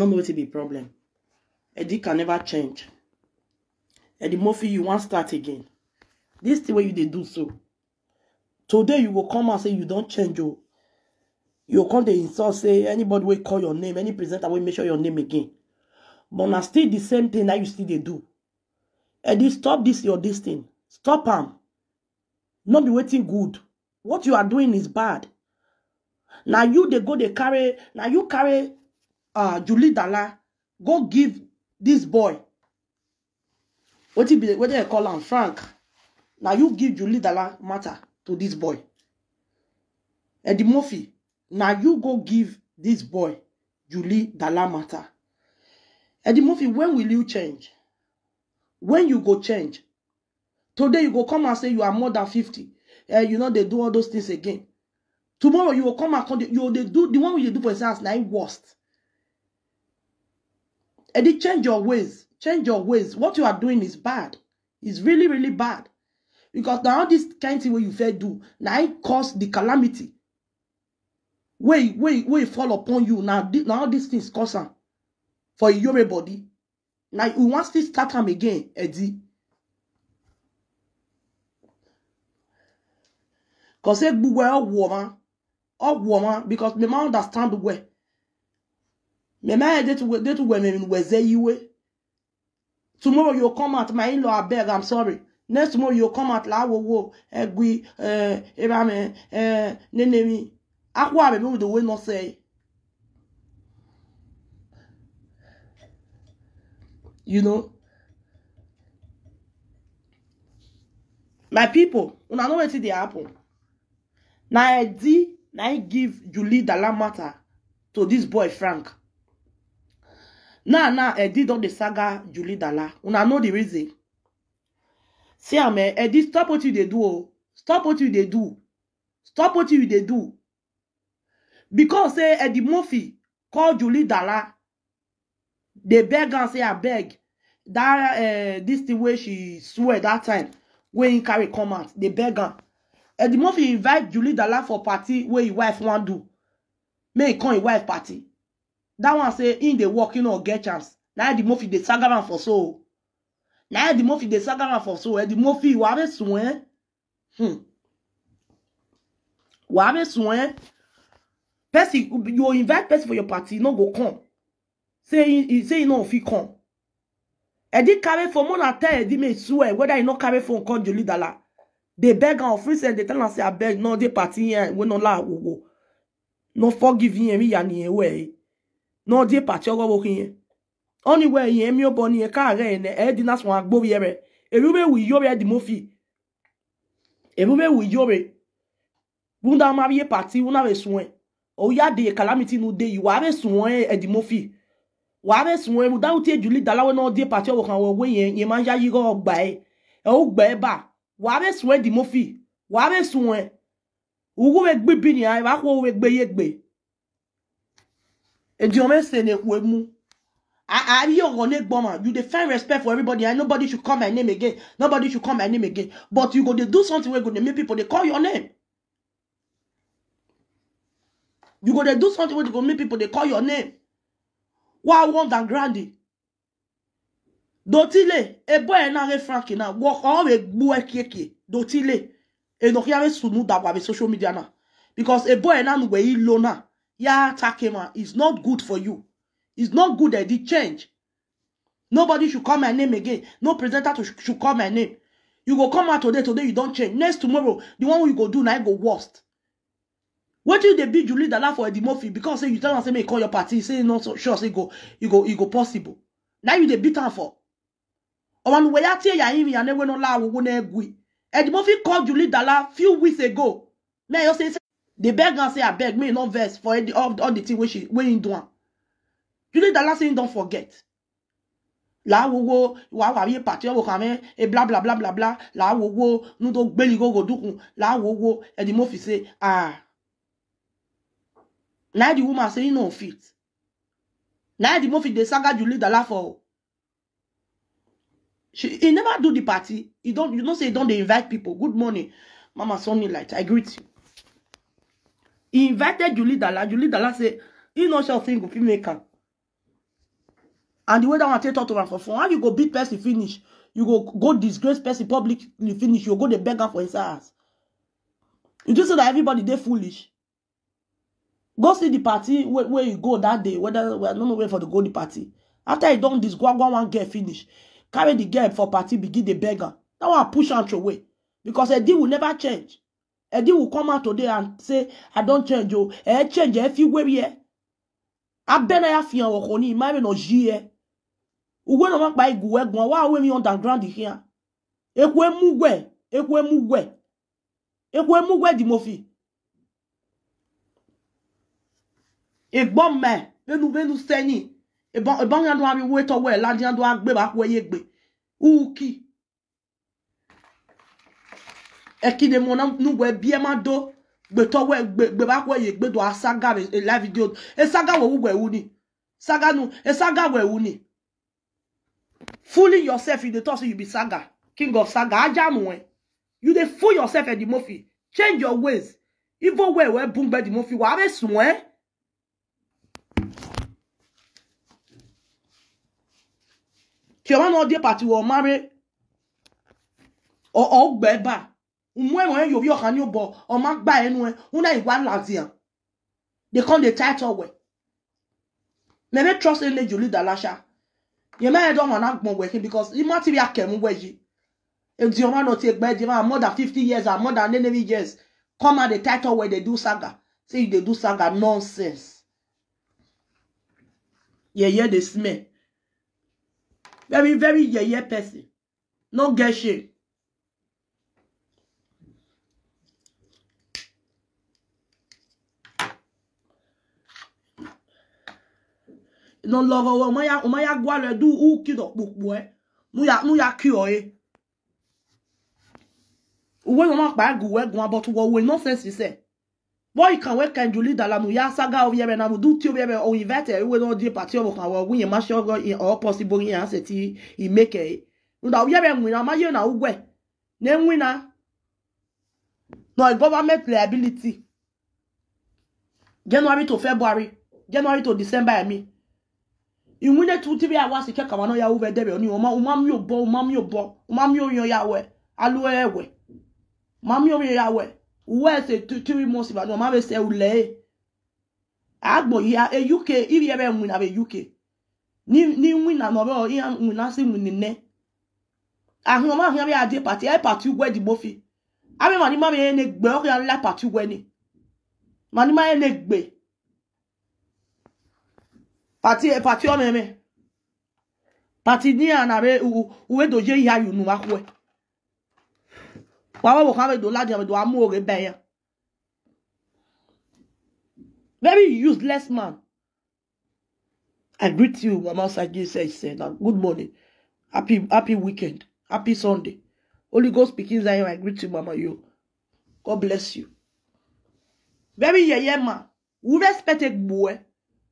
no know wetin be problem Eddie can never change Eddie Murphy you want start again this the way you dey do so today you will come and say you don't change o you come dey insult say anybody will call your name any presenter will make sure your name again but now still the same thing na you still they do Eddie stop this your this thing stop him. Not be waiting good what you are doing is bad Now you they go they carry Now you carry uh, Julie Dala go give this boy What be wetin dem call him, Frank Now you give Julie Dala matter to this boy Eddie Murphy na you go give this boy Julie Dala matter Eddie Murphy when will you change when you go change today you go come and say you are more than 50 uh, eh, you know they do all those things again tomorrow you will come and come you they do the one we do for instance house worst ẹ change your ways change your ways what you are doing is bad it's really really bad because now all this kind of thing wey you fit do now it cause the calamity wey wey wey fall upon you na now all these things cause am for your body Now, you wan still start am again edi cause egbugbe ọgwụ woman, or woman, because me ma understand well Mema de to to women weze yiwe. Tomorrow you'll come out my in-law abeg I'm sorry. Next tomorrow you'll come out la wo wo egwi eh ebame eh, eh nene mi. Akwa be me the way no say. You know My people, una know wetin dey happen. Now I di, na I give Julie Dalamata to this boy Frank now now Eddie don dey saga Julie Dala una know the reason see am eh Eddie stop what you dey do oh stop what you dey do stop what you dey do because say eh, Eddie Murphy call Julie Dala they beg am say I beg. that uh, this the way she swear that time when him carry come out dey beg her. Eddie Murphy invite Julie Dala for party where his wife wan do make he come him wife party That one say in the work you know get chance Now the mofi dey saga am for so na the mofi dey saga am for so eh, the mofi wàá bẹ sùn ẹ wàá bẹ person you invite person for your party no go come say he say he no fit come ẹdín eh, carry for mo na tell ẹdín make sure whether he no carry for a call jolly dala dey beg am free send dey tell am say beg no dey party here wey no la awowo no forgive me, me yà nìyẹn wẹ no die pati ogo wo kin anywhere yen mi obo ni e ka re ne e di nas won agbo bi ere erube wi yo re di mo fi erube wi yo re bunda ma bi pati una be sun e o ya de calamity nu de yi wa be sun e di mo fi wa be sun e mu da uti ejuli dalawe no die pati ogo kan wo we yen yen ma ya yi go gba e e o gba e ba wa be sun e di mo fi wa be sun e ugu be gbibi ni ai wa ko we gbe ye gbe And Ediome Senewemu. I I your one You define respect for everybody, and nobody should call my name again. Nobody should call my name again. But you go to do something where go to make people they call your name. You go to do something where go meet people they call your name. Why want that grandy? Dotile, a e boy e and a frank in a walk all the boy e Kiki. Dotile, a no here is sunu that social media now. Because a boy and a way lona. Ya Takema It's not good for you. It's not good that it change. Nobody should call my name again. No presenter sh should call my name. You go come out today, today you don't change. Next tomorrow, the one you go do now go worst. What you they be the Dala for Eddie Murphy? Because say you tell them say may call your party, say not so sure, say go, you go, you go possible. Now you they beat her for. Or when we are here, ya him, ya never no la, we won't Eddie Murphy called you Julie Dala few weeks ago. Now you say They beg and say abeg make e no verse for all, all the thing wey she wey im do am Julie Dallas im don forget láwowo wàwàwí pàtí ọwọ kan mẹ e bla bla bla bla bla láwowo nudo gbẹlí gogo dúkùn láwowo ẹni mo fi ṣe ah na the woman say e no fit na the mo fi dey saga Julie Dallas for she he never do the party e don't, you know say e don dey invite people good morning mama sunny light i greet you. He invited Julie Dala. Julie Dala said, he no shall think of maker. And the way that one take talk to am for fun, how you go beat person finish? You go go disgrace person publicly finish. You go the beggar for his ass. You just say that everybody they foolish. Go see the party where, where you go that day. Whether we are not where for the go the party. After you done this, go on one girl finish. Carry the girl for party, begin the beggar. That one push out your way. Because a deal will never change. Eddie will come out today and say, I don't change you. Eh, change eh, fi wewe eh. ye. Abena ya fi an wakoni, ima me no ji ye. Eh. Uwe no man pa igu we eh, gwa, wa we mi on underground here. Ekwe mugwe, ekwe mugwe. Ekwe mugwe di mofi. Egbon me, venu venu seni. Ebon, ebon yandu abi we to we, landi yandu an gbe ba kwe ye gbe. Uki. Uki ekide mona nugwe biema do gbetowe ko ye gbedo asaga e la video esaga wo gwe uni saga nu esaga we uni fooling yourself in the thought you be saga king of saga ajamu e you dey fool yourself at e the mofi change your ways even where we bungbe the mofi wa be sun eh Ti o ma no dey party wo mare o o gbe ba umwe yo bi okan ni obo o ma gba enu e una igwa lazia they come the title we mebe trust ele juli dalasha ye ma e don wan agbon we because e ma ti bi akemu we yi e di o ma ti egbe di ma more than fifty years and more than 90 years come at the title where they do saga say they do saga nonsense yeye yeah, dey smell very very yeye person no get shame non love wo mo ya mo ya gwa le du u ki do popo e nu ya nu ya ki o e uwe no oh, ma pa gu we gun but wo we nonsense se boy kan we kan juli dala nu ya saga o yebe na nu du ti o yebe o invite we no di party o kan wo wi ma sure go in all possible in se ti i make e nu da yebe nwi na ma ye na ugwe ne nwi na no government liability January to February January to December emi inwune tuti bi awa si keka wano ya uve debe oni oma umami obo umami obo umami oyo yawe aluwe ewe umami oyo yawe uwe se tiri mosi banu oma be se ule agbo ya e, e UK iri ebe nwina be UK ni ni nwina no be iya nwina si nwinine ahun oma ahun be ade party e party ugwe di bofi abi mani ma be ne gbe o ya la party ugwe ni mani ma ne gbe pati parti, o meme pati ni ana be uwe doje ya yu nu makwe wa wo kan be do laje be do amu ore be very useless man i greet you mama saji says said good morning happy happy weekend happy sunday holy ghost speaking zion i greet you mama you god bless you very yeye man who respect egbo eh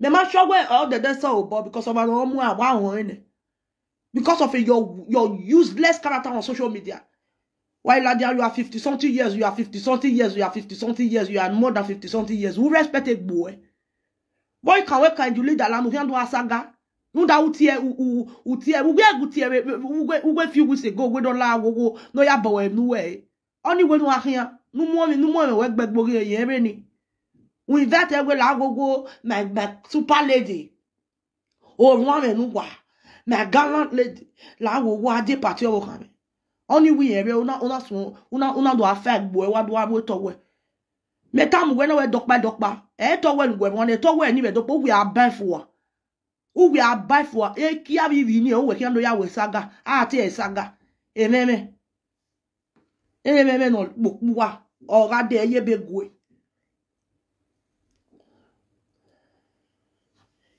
They might show where all the dead soul, but because of our own one, because of your your useless character on social media. While Ladia, you are 50 something years, you are 50 something years, you are 50 something years, you are more than 50 something years. Who respect a boy? Boy can we can you lead the a lamb, you saga. No, that utie utie uwe gutie uwe few weeks ago, we don't la go no ya boy no way. Only when we are here, no more, no more, we back boy, yeah, any. Without ewe la gogo, my, my super lady. or oh, one Òòrùn àmẹ̀nùwà. My gallant lady. La gogo adé pàtí ọwọ́ kan mi. Oni wi ere una una sun una una do afẹ́ gbo ẹ wá do wá tọwẹ́. Mẹ́ta mu wẹ́nà wẹ́ dọ́pá dọ́pá. Ẹ tọwẹ́ lùgbẹ̀ One ẹ tọwẹ́ ní mẹ́tọ́ pé wí abẹ́ fún wa. Wí eh, We are buy for. kí á bí rí ni òun wẹ̀ kí á lọ yà wẹ̀ sága. Á ti e eh, me me Ẹ̀mẹ́mẹ́. Ẹ̀mẹ́mẹ́ nà pòpù wa. Ọ̀rá dẹ̀ ẹyẹ bẹ gùn ẹ̀.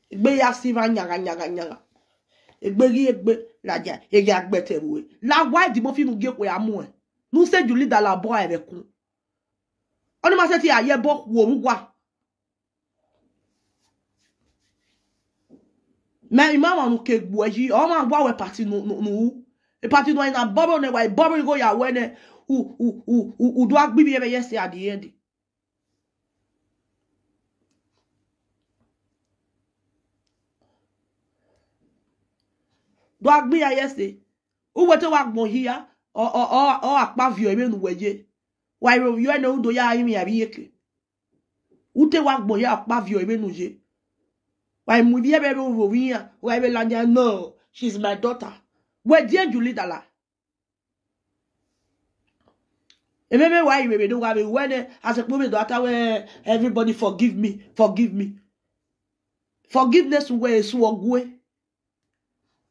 egbe ya si va nyaga nyaga nyaga egbe ri egbe la ja ege agbete we la why di mo fi nu ge ko ya mu e nu se ju leader la boy ere kun oni ma se ti aye bo wo ruwa me imama nu ke gbo yi o ma gbo we party nu nu e party nu na bobo ne wa bobo go ya we ne u u u u do agbibi ebe yes at the end do agbi ya yese uwe to wa gbon hiya o o o o apavio ebe nu weje wa iro yo na udo ya imi abi yeke ute wa gbon ya apavio ebe nu je wa mu bi ebe ro ro wiya wa ebe la nya no she's my daughter weje juli dala Ememe why you baby do wa me when as a woman daughter we everybody forgive me forgive me forgiveness we so ogwe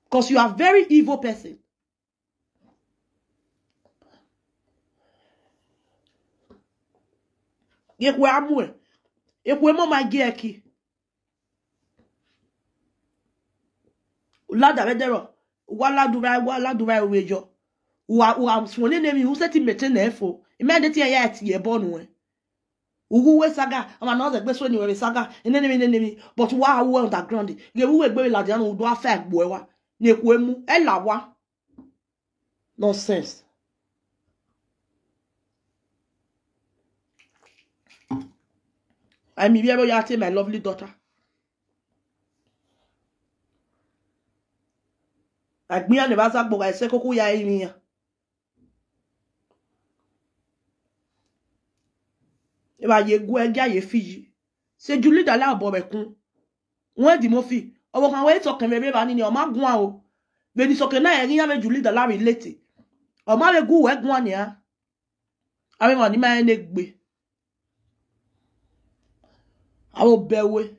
Because you are very evil person. Yekwe amwe. Yekwe mama geki. Lada bedero. Wala dubai, wala dubai e wejo. Uwa, uwa, swone nemi, useti metene efo. Imende tiye ya eti Ugu e e. we. Uwuwe saga, ama noze gbe sweni wewe saga. Enenemi, enenemi. But wa uwe underground. Ge uwe gbe we ladiano, udwa fek gboe wa nekwemu elawa nonsense I'm here to my lovely daughter. Agbiya ne baza gboga ise koko ya imiya. E ba ye gu e ga ye fiji. Se juli dala abo be kun. Won di mo obo kan we to kan me ba ni ni o ma gun a o be ni so ke na yin ya me juli da la relate o ma le gun we gun ni a ami mo ni ma ne gbe awo bewe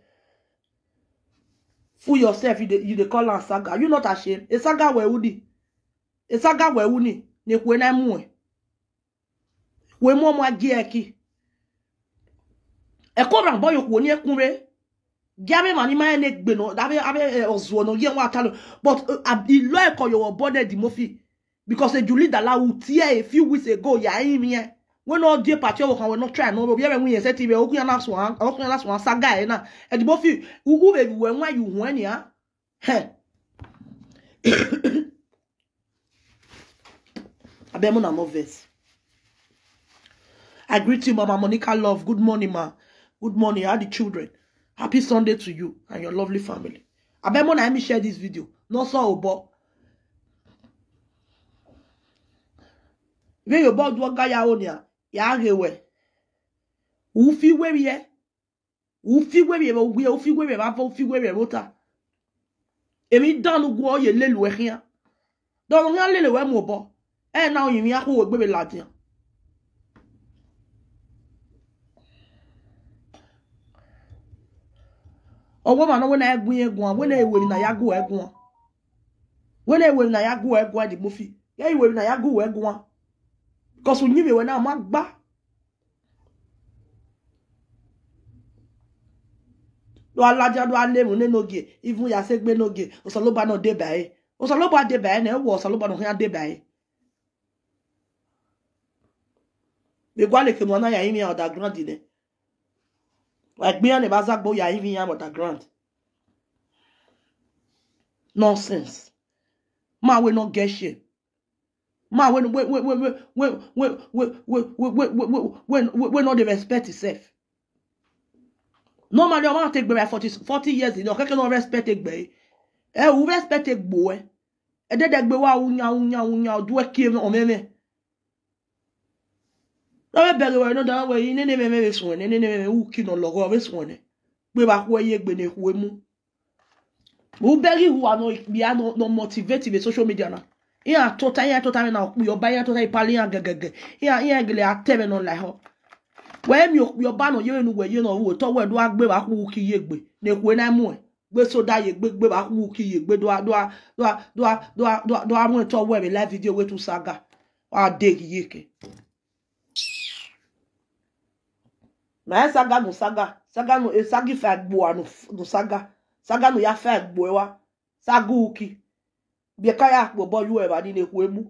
fool yourself you dey you dey call am saga are you not ashamed a saga wewu ni a saga wewu ni ni kwe na mu e we mo mo agi eki e ko boyo ko ni ekunre Gabe mani ma ne gbe no abe abe ozuo no ye wa talo but ilo e ko yo boarded mo fi because e Julie dala u tie a few weeks ago ya yin mi e we no dey party we kan we no try no be we win set be okun na so an okun na so an saga e na e di mo fi u u be we wan you wan ni ha abe mo na no verse I greet you, Mama Monica Love. Good morning, ma. Good morning. How the children? Happy Sunday to you and your lovely family. Abemo na me share this video. No so obo. When your bod waga ya onia, ya hewe. Ufi we ye. Ufi we ye, we ufi we ye, ma fa ufi we ye rota. Èmi dan lu gwo ye lelu e khian. Don lo khian lele we mo bo. E na oyin mi a ko gbe be ladian. owo ma no we na egun egun we na ewe na ya go egun we na ewe na ya go egun di mo fi ya ewe na ya go egun because we niwe we na ma gba Do alaja lo alerun ne noge even ya se gbe noge o so lo ba na de bae o so lo ba de bae na wo o so lo ba no ya de bae be gwa le ke mo na ya imi underground ni Like me and the Bazak boy are even here a grant. Nonsense. Man will not get shit. Man when when when when when when when when when not they respect itself. Normally, ọmọ àti ẹgbẹ̀rẹ̀ forty forty years ìdí ọ̀kẹ́kẹ́ náà respect ẹgbẹ̀rẹ̀. Ẹ wù respect ẹgbò ẹ. Ẹ̀dẹ́dẹ́gbẹ̀ wà wúnyà wúnyà wúnyà ọdún ẹ̀kí ọmọ ẹ̀mẹ́ lọ́wọ́ bẹ̀rẹ̀ wà náà dáwọ́ yìí nínú ẹ̀mẹ́ mẹ́rin sùn ẹ̀ nínú ẹ̀mẹ́ wù kí nà lọ́rọ́ ọ̀rẹ́ sùn ẹ̀ pé bá kú ẹyẹ gbẹ̀nẹ̀ ìhù emu. mo bẹ́rẹ̀ ìhù àná ìpè àná nà motivate the social media na ìyá àtọ́ta ìyá àtọ́ta mi nà ọ̀pẹ ọba ìyá àtọ́ta ìpalẹ̀ ìyá gẹ̀gẹ̀gẹ̀ ìyá ìyá gẹ̀lẹ̀ àtẹ̀mẹ̀ nà láì họ. wẹ́ẹ́ mi ọ̀pẹ ọba nà yẹ́rẹ́ nu wẹ̀ yẹ́ nà wò tọ́ wẹ̀ dọ́ agbé bá kú wù kí yẹ gbè nà èkó náà mú ẹ̀ gbé sódà yẹ gbé gbé bá kú wù kí yẹ gbé dọ́ dọ́ dọ́ dọ́ dọ́ dọ́ amú ẹ̀tọ́ wẹ̀ mi láì fídíò wẹ́ tún sága wà á dé kì yé kẹ́. na ya saga no saga saga no e sagi fa gboa no no saga saga no ya fa gboa e saga uki bie ka ya gbo bo yuwe ba ni ne ku emu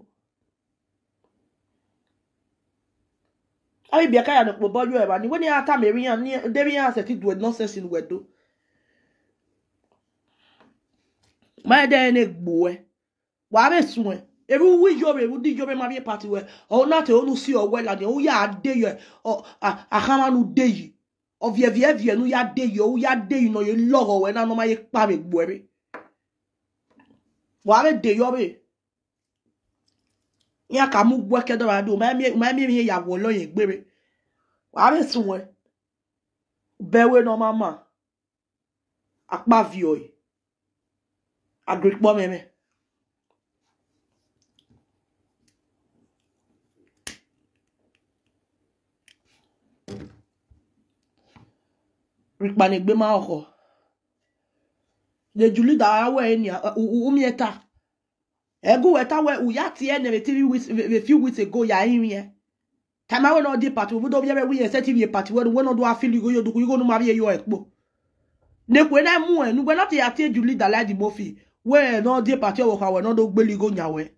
abi bie ka ya no gbo bo yuwe ba ni we ni ata me ri yan ni de ri yan se ti do e, nonsense ni we do ma de ne gboe wa be sun e. ewu wi yobe ewu di yobe mabie pati we o oh, na te onu si owe la ni o ya ade ye o oh, ahama nu de yi o oh, vie vie vie nu ya de yi o ya de yi no ye logo we na no ma ye pa me gbo ebe wa be de yobe ya ka mu gbo e ke do ba do ma mi ma mi mi ya wo lo yin gbere wa be sun we bewe no mama apa vi oi agripo meme rikpanegbe ma ọkọ dejuli da awe enia umieta egu weta we uya tie ne three weeks a few weeks ago ya irie tama we no di party we do biere we set tv party we no do afili go yodu go no ma bi yo ekpo ne kwe na mu e nu gbe not ya tie juli da la di mofi we no di party we kwa we no do gbeligo nyawe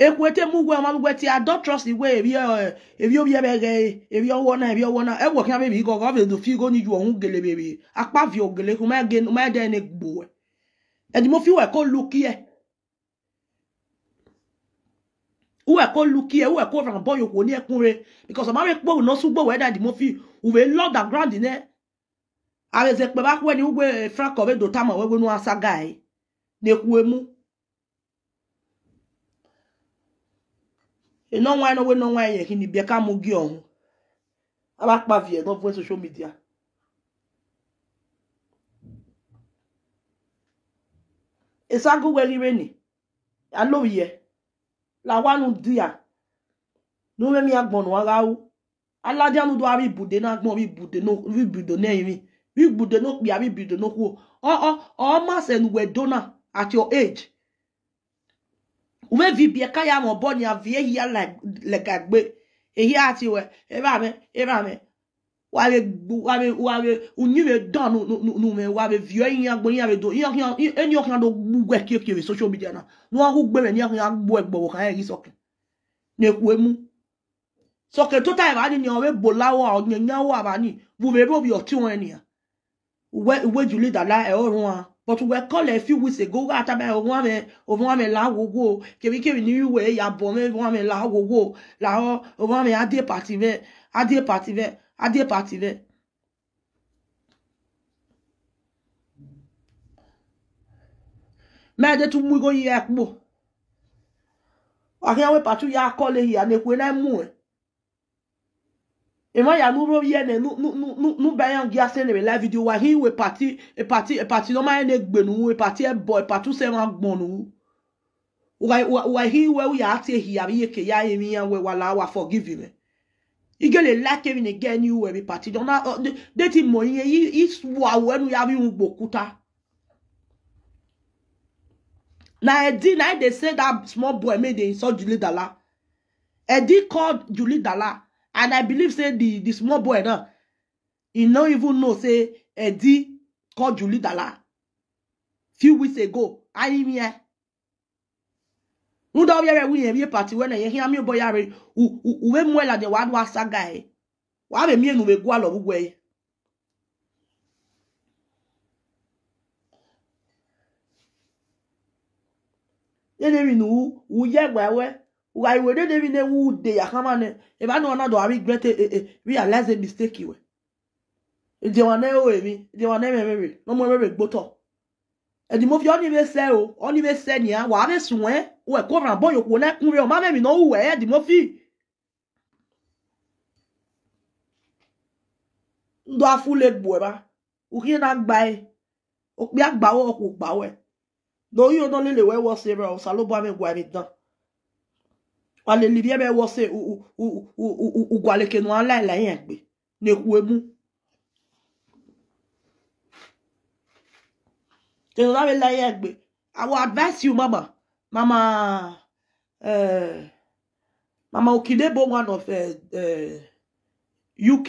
ekwete mugwe amagwe ti adulterous iwe ebi eh, ebi obi ebe ge ebi owo na ebi owo na ewo kan baby go go do fi go ni ju ohun gele baby apa vi ogele ko ma ge ma de ne gbo e e di mo fi we ko look here uwe ko look here uwe ko from boy ko ni ekunre because o ma re po no sugbo we da di mo fi uwe lord the ground ne are ze pe ba ko ni ugwe eh, frank obedo tamo we gonu asaga e ne kuemu eno nwa no we no nwa ye kini bia ka mu gi ohun aba pa vie no fún social media esagu weri reni aloye la wa nu dia nu me mi agbon nu ara o alaja nu do abi bude na agbon bi bude no bi bude na yin bi bude no pi abi bude no ku o o o ma se nu we dona at your age Ume umevi bie kaya mo boni avie hia like like agbe ehia ati we eba me eba me wa be wa be wa be unyi me don no no no me wa be vio yin e agbo yin e be do yin e yin eni okan do gbe ki ki be social media na no ku gbe me ni okan agbo egbo kan e sokin ne ku emu soke total ba ni ni o we bolawo o nyanyawo aba ni bu be bo bi o ni won eniyan we we jule dala e orun a but we call a few weeks ago after woman, owanme woman, la wogo kebi kebi ni we ya bo me owanme la wogo la owanme ade party ve ade party ve ade party ve mede tu mu go yi ekpo akewe patu ya call here na ekwe na mu eh. Ema ya nu robi ene nu nu nu nu nu bayan gya se ne me la video wa hi we parti e parti e parti no ma ene gbe nu e parti e boy parti se ma gbon nu. Wa wa hi we we ya here hi abi ye ke ya emi ya we wa la wa You get Igele like even again you we be parti don na de ti mo yin yi is wa we nu ya bi un gbokuta. Na e di na e say that small boy made the insult Julie Dala. E di called Julie Dala and i believe say the the small boy now he no even know say edi call julie dala few weeks ago I mean, ẹ ńdọ yẹrẹ wí yẹn mi pàtí wẹlẹ yẹn hín mi bọ yàrá rẹ ùwé mú ẹ làjẹ wàá lọ àṣàgà ẹ wàá bẹ mí ẹnu wẹ gún àlọ gbogbo ẹ. You lè rìn nù wú yẹ ẹgbà ụgha iwe de devi na-ewu ude ya kama na ebe anụ e e grete ee realize mistake iwe dịwa na-ewe emi dịwa na-eme emere na ụmụ emere gbotọ edimofi ọ n'ime se o ọ n'ime se na ya wa abịa sunwe uwe kọvara bọ yokwu na nri ọma memi na uwe edimofi ndụ afụ legbu ebe uhie na agbae okpi agbawe ọkwụ gbawe na oyi onolele wee wọ sere ọsalo bụ amegwa emi dan alelirie be wo se ugwaleke nu ala ila yen pe ne ku emu te no be la yen pe i will advise you mama mama eh mama okidebo one of eh uh, eh, uh, uk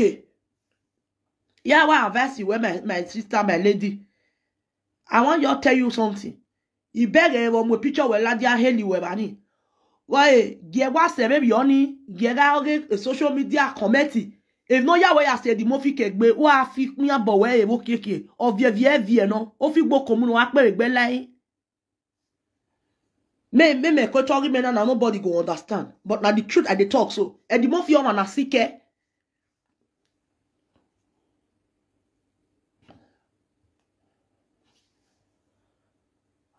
yeah well, i advise you when my, my sister my lady i want you to tell you something ibere wo mo picture we ladia heli we bani why gie wa sere bi oni gie ga oge social media committee if no yawo ya se di mo fi kegbe o a fi pin abo we ewo keke o vie vie vie no o fi gbo komu no wa pere gbe lai me me me ko tori me na nobody go understand but na the truth i dey talk so e di mo fi ona na sike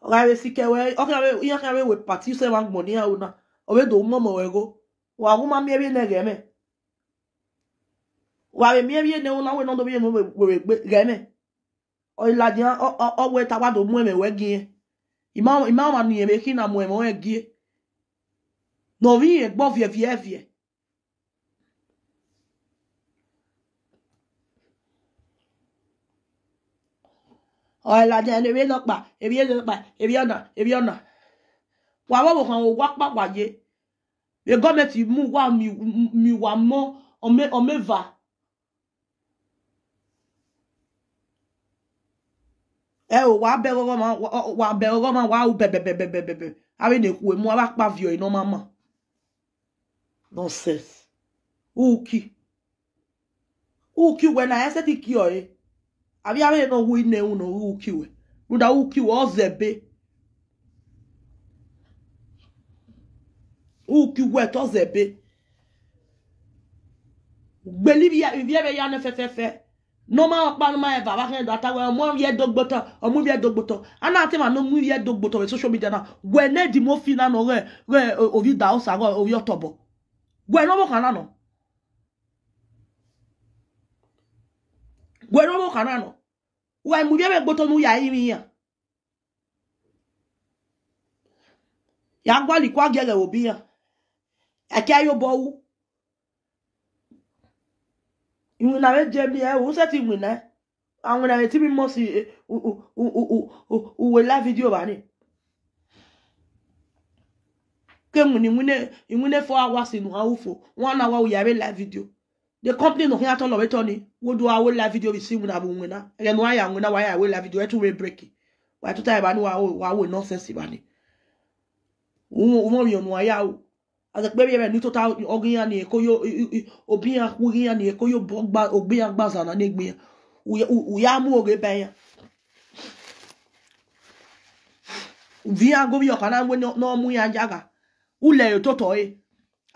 Ọ̀gá rẹ̀ sí okay. We rẹ̀ we party. wẹ̀ pàtí sẹ́wọ̀n gbọ̀n ní àwọn náà obedo umomo wego wa guma miebi ne geme wa be miebi ne una we no do bi no we geme o iladi o o we ta wa mu eme we imam imam anu ye meki na mu eme we no vi e gbo fie fie fie o iladi ene we no pa ebi e no pa ebi ona ebi ona wa wa wo han wa pa waye le government mu wa mi mi wa mo e o wa be gogo ma wa be ma wa u be be be be be ne ku e mu wa pa na ese ti ki o e abi no wi ne we ruda ukiwetozebe gbelibia ibiebe ya nefefefe normal okpanuma eva abahe data we omo ye dogboto ana ma no mu ye dogboto we social media na we ne di mo fina no re re ovi da osa go ovi otobo we no mo kana no we no mo kana no ye be ya imi ya ya gwali kwa gele obi ya akịayọbọwu nwinara ejemi ya ewu seti nwina awinara tí mi mọ sí uwe la fídíò bá ní kéwù ni ìwúne four hours inú àwọn òfò one hour òyàrá la fídíò the company no hia tolo return ni wo do awo la video bi si wuna bu wuna e no aya wuna wa ya we la video e tu we break wa tu ta ba nu wa wo wa wo nonsense ba ni wo wo mo yo nu aya o azekpebi eme nitota oginya ni ekoyo obinya oginya ni ekoyo bogba ogbinya gbaza na negbinya uyamu oge benya vinya gobi yoka na ngwe n'ọmụ ya jaga ule yototo e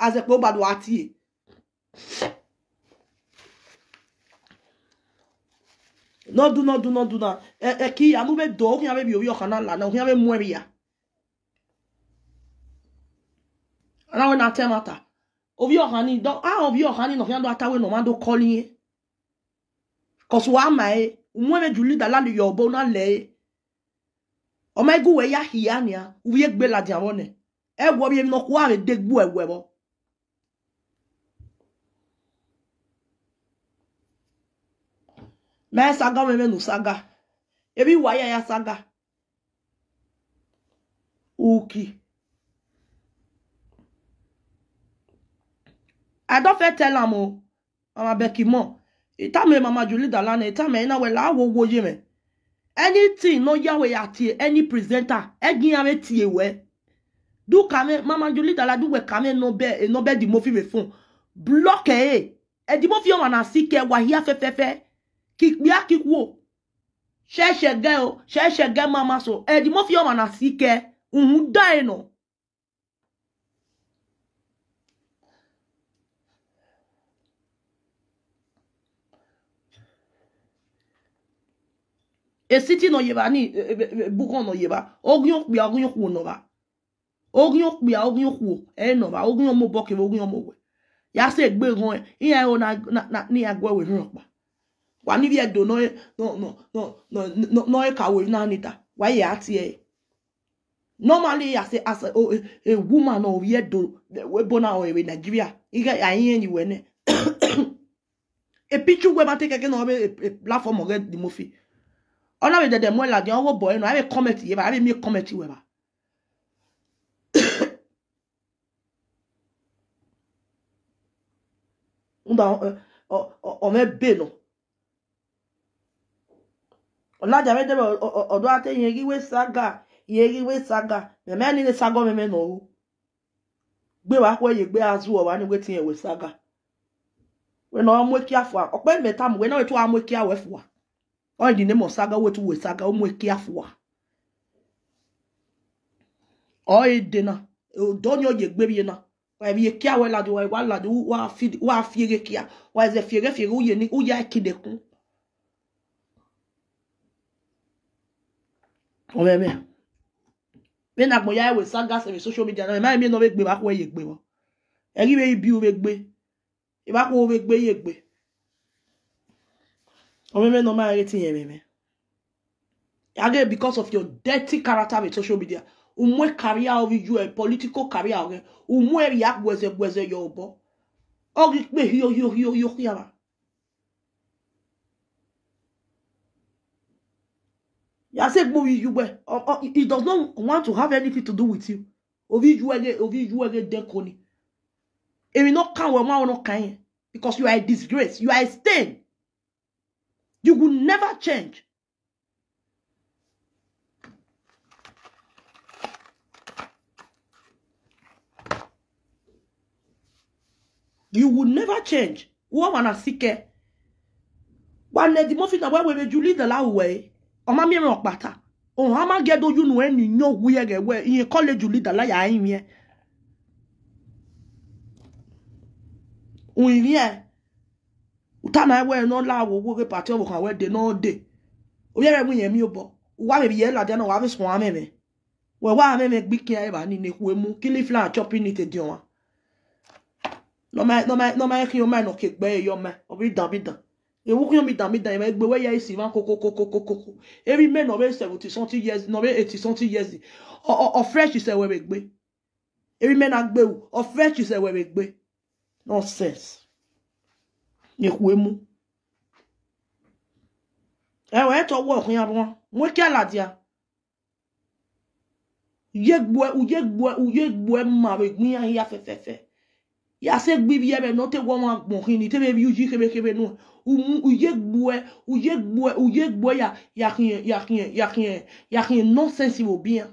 azekpe ogbado ati e nọdụ nọdụ nọdụ na e eki ya mube do okinya bebi obi yoka la na okinya be mu ya Now tell matter. Of your ohani don ah your ohani no fi fiando atawe no mando calling cause wa mai umwe juli dalali yobo na le o mai guwe ya hiania uvi egbe la diawone e wo bi no kwa re degbu ewe bo me saga me me nu saga ebi waya ya ya saga uki okay. i don fit tell am o mama becky mo me mama julie dalana itame ina wela awo wo ye me anything no yawe ya tie any presenter egin mama julie dalana do we kame no be no me block e di o na si ke hia fe fe fe ki bia o mama so na si ke esiti no yeba ni e, e, e, buko no yeba ogun pia ogun ku no ba ogun pia ogun ku e no ba ogun mo boke ogun mo we ya se gbe gan e iya o na ni agwe we ran pa wa ni bi edo no no no no no no e ka we na ni ta wa ye ati e normally ya se as a, a woman of edo we bona o we nigeria iga ayin ni we ne e picture we ba take keke no be platform o get the movie ona we dede mwela de onwo boy no ave comment ye ba ave me comment we ba unda o me be no ona ja me de odo ate yen gi we saga yen gi we saga me me ni saga me me no o gbe wa ko ye gbe azu o wa ni we tin we saga we no mo kia fo ope meta mo we no we to wa mo kia we fo All the name of saga wetu we saga omwe um, all Oye dena. Donyo ye gbebi na. Wa ye kia we ladi wa wa ladi wa fi wa fiere kia. Wa ze fiere fiere uye ni uya kide kun. Ome me. Me na gbo ya we saga se social media na ma mi no be gbe ba ko ye gbe wo. Eri we ibi we gbe. Iba ko we gbe ye gbe ọmọ ẹmẹ náà máa retí yẹn mẹmẹ again because of your dirty character with social media umwe career of you a political career again, umwe react your wẹsẹ yọ ọbọ ọrí pé hiyo hiyo hiyo hiyo yàrá. yàtọ̀ gbọ́ yíyú wẹ̀ he does not want to have anything to do with you orí yíyú ẹ̀rẹ́ orí yíyú ẹ̀rẹ́ dẹ́kun ni èmi náà kàn wọ́n máa wọn kàn yẹn because you are a disgrace you are a stain. You will never change. You will never change. Woman asike. Wale di mo fita wewe bejuli de la uwe. Oma mi me okpata. On ama gedo yunu eni nyo uye ge we. Inye kole the law. la ya inye. Unye utana we no la wo wo party wo kan we de no de oyere mu yen mi obo wa me bi ye la de na wa bi sun ame me we wa me me gbi kin ba ni ne ku emu kili flan chopping ni te di won no ma no ma no ma ki o ma no ke gbe yo ma obi dan bi dan ewu ki o mi dan mi dan e ma gbe we ye si van koko koko koko every man no be 70 something years no be 80 something years o o fresh is e we be gbe every man agbe o fresh is e we be gbe nonsense n'ekwuemu e wee tọwa ọkụ ya rụọ nwoke ala dị ya uyegbue mma egbu ya ya fefefe ya se gbibi ya no te wọ́n gbọ̀nkin ní tẹ́bẹ̀ bí ují kébékébé nù uyegbue uyegbue uyegbue ya yakien yakien yakien yakien nonsense wo bien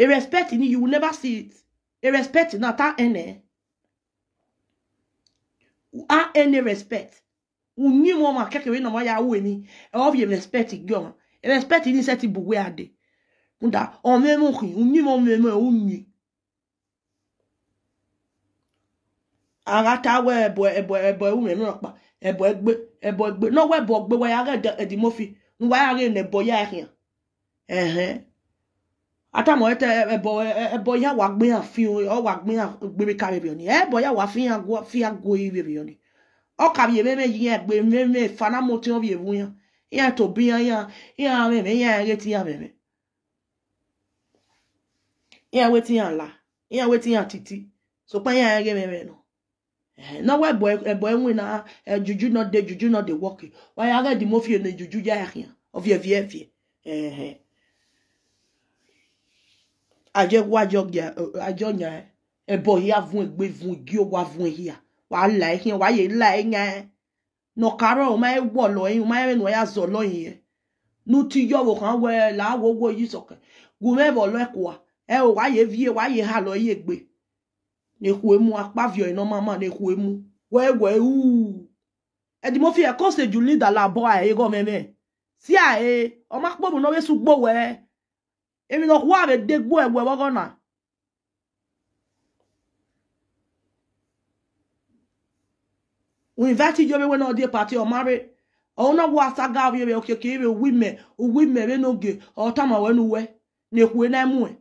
a respect ni you will never see it a respect na ta ene a any respect unyi mo more kekere na ma ya wo ni e of you respect gion respect is set bu we ade nda o me mo kun unyi mo me mo unyi ara ta we ebo ebo ebo e wo me pa ebo egbe ebo egbe no we ebo egbe we ya ga di mo fi nwa ya re ne bo ya rian eh eh atamọ ẹtẹ ẹbọ ẹbọ ya wà gbé ọ wà gbé hàn gbére ká bèbè ẹbọ ya wà fi hàn fi hàn go yìí bèbè òní ọkà bìyẹ ya yìí yẹn tí wọn bìyẹ wú yẹn ya tó bí ya yẹn ya mẹmẹ tí ya mẹmẹ yẹn wé tí ya la yẹn wé tí yẹn títí ya yẹn na mẹmẹ nù nọwọ ẹbọ ẹbọ ẹwìn náà ẹ juju náà de juju de aje wa jogya ajonya ebo hia vun egbe vun gi o wa vun hia wa la hin wa ye la nya no karo o ma e wo lo yin o ma no ya zo lo yin nu ti yo wo kan we la wo wo yi soke gu me bo lo e ko e o wa ye vie wa ye ha lo ye gbe ne ku emu apa vio ina mama ne ku emu we we u e di mo fi e ko se ju leader la bo a e go meme si a e o ma po mo no we su gbo we èmi lọ hùwà rẹ̀ dégbò ẹ̀wọ̀ ẹ̀wọ̀ gọ́nà. we invite you wey no dey party or marry o oh, no go asaga of you okay okay we women women we no ge o oh, tama we no we na ku na mu e